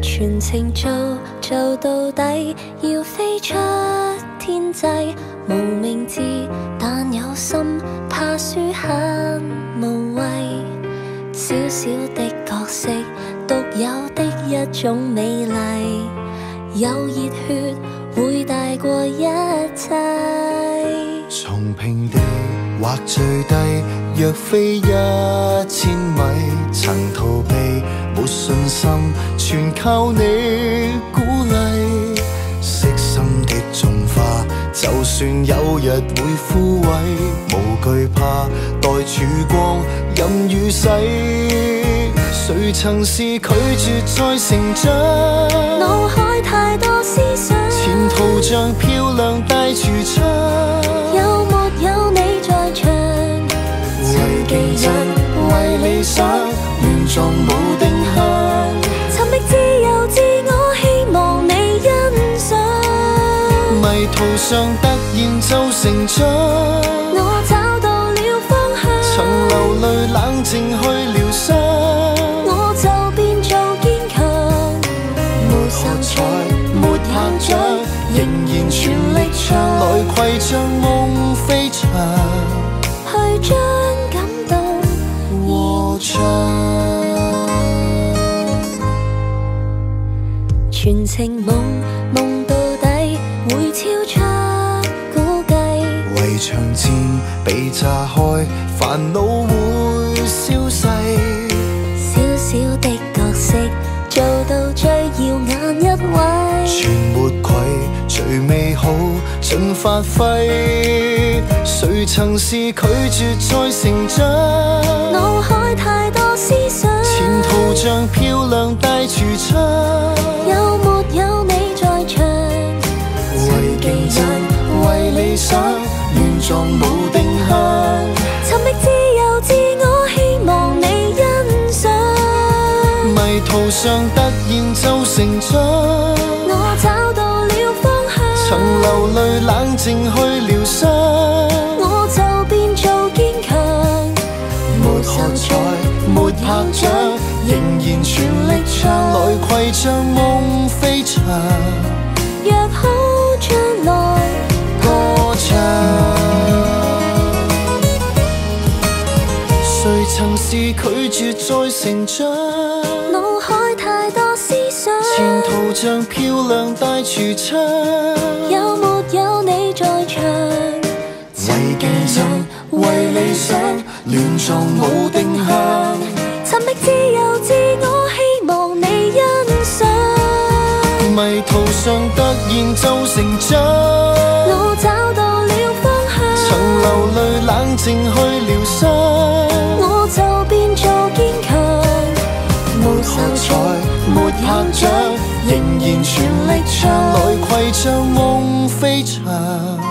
全程做做到底，要飞出天际。无名字，但有心，怕输很无谓。小小的角色，独有的一种美丽。有热血，会大过一切。从平地或最低，若飞一千米，曾逃避，没信心，全靠你算有日会枯萎，无惧怕，待曙光任雨洗。谁曾是拒绝再成长？脑海太多思想，前途像漂亮大橱窗。有没有你在场？为技人，为理想，乱撞上突然就成长，我找到了方向，曾流泪冷静去疗伤。我就变做坚强。没喝受彩挫，没拍掌，仍然全力唱，来携着梦飞翔，去将感动和唱。全程梦梦围墙渐被炸开，烦恼会消逝。小小的角色，做到最耀眼一位。全没愧，最美好，尽发挥。谁曾是拒绝再成长？脑海太多思想，前途像漂亮大橱窗。有没有你在場？為競爭，為理想，亂撞無定向。尋覓自由自我，希望你欣賞。迷途上突然就成長，我找到了方向，曾流淚冷靜去療傷。我就變做堅強。沒喝彩，沒拍掌，仍然全力唱，來攜着夢飛翔，是拒絕再成長？腦海太多思想，前途像漂亮大櫥窗，有沒有你在場？為競爭，為理想，亂撞冇定向。尋覓自由自我，希望你欣賞。迷途上突然就成長，我找到了方向，曾流淚冷靜去療傷。原来携着梦飞翔。